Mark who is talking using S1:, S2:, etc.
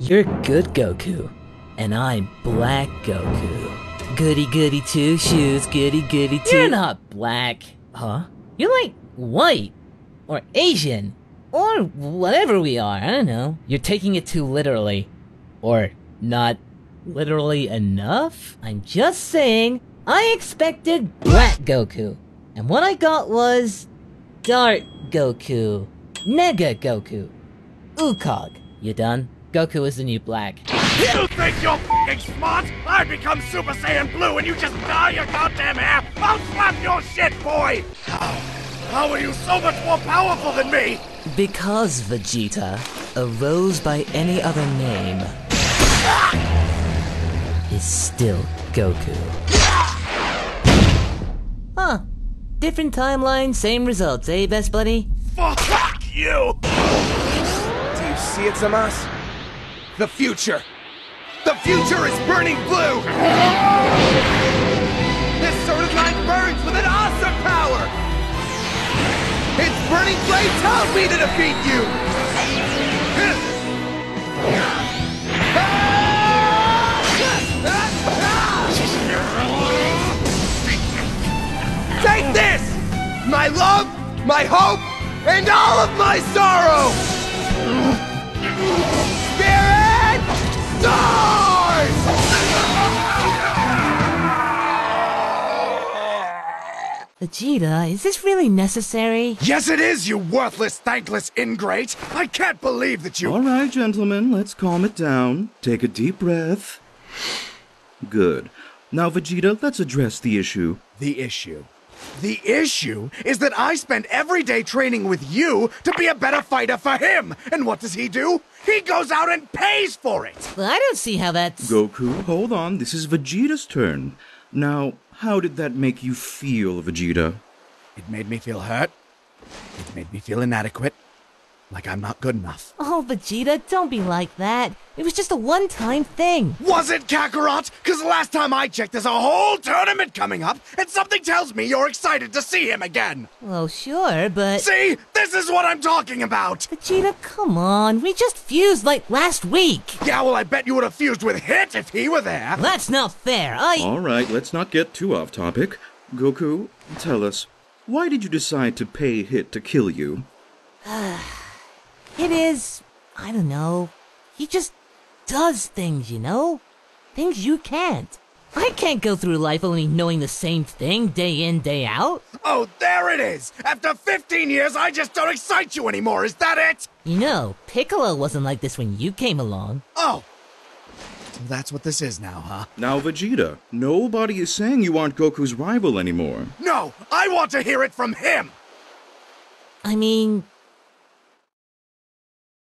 S1: You're good Goku, and I'm black Goku. Goody goody two shoes, goody goody two. You're not black, huh? You're like white, or Asian, or whatever we are, I don't know. You're taking it too literally. Or not literally enough? I'm just saying, I expected Black Goku. And what I got was... Dark Goku. Nega Goku. Ukog. You done? Goku is the new black.
S2: You think you're f***ing smart? I become Super Saiyan Blue and you just dye your goddamn hair? I'll slap your shit, boy! How? How are you so much more powerful than me?
S1: Because Vegeta, arose by any other name, is still Goku. Huh. Different timeline, same results, eh, best buddy?
S2: Fuck you!
S3: Do you see it, Zamasu? The future! The future is burning blue! This sword line burns with an awesome power! Its burning blade tells me to defeat you! Take this! My love, my hope, and all of my sorrow!
S1: Vegeta, is this really necessary?
S2: Yes, it is, you worthless, thankless ingrate! I can't believe that you.
S4: All right, gentlemen, let's calm it down. Take a deep breath. Good. Now, Vegeta, let's address the issue.
S2: The issue. The issue is that I spend every day training with you to be a better fighter for him. And what does he do? He goes out and pays for it.
S1: Well, I don't see how that's.
S4: Goku, hold on. This is Vegeta's turn. Now, how did that make you feel, Vegeta?
S2: It made me feel hurt. It made me feel inadequate. Like I'm not good enough.
S1: Oh, Vegeta, don't be like that. It was just a one time thing.
S2: Was it, Kakarot? Because last time I checked, there's a whole tournament coming up, and something tells me you're excited to see him again.
S1: Well, sure, but.
S2: See? This is what I'm talking about.
S1: Vegeta, come on. We just fused like last week.
S2: Yeah, well, I bet you would have fused with Hit if he were there.
S1: That's not fair. I.
S4: All right, let's not get too off topic. Goku, tell us, why did you decide to pay Hit to kill you?
S1: It is. I don't know. He just does things, you know? Things you can't. I can't go through life only knowing the same thing day in, day out.
S2: Oh, there it is! After 15 years, I just don't excite you anymore, is that it?
S1: You know, Piccolo wasn't like this when you came along.
S2: Oh. That's what this is now, huh?
S4: Now, Vegeta, nobody is saying you aren't Goku's rival anymore.
S2: No, I want to hear it from him!
S1: I mean,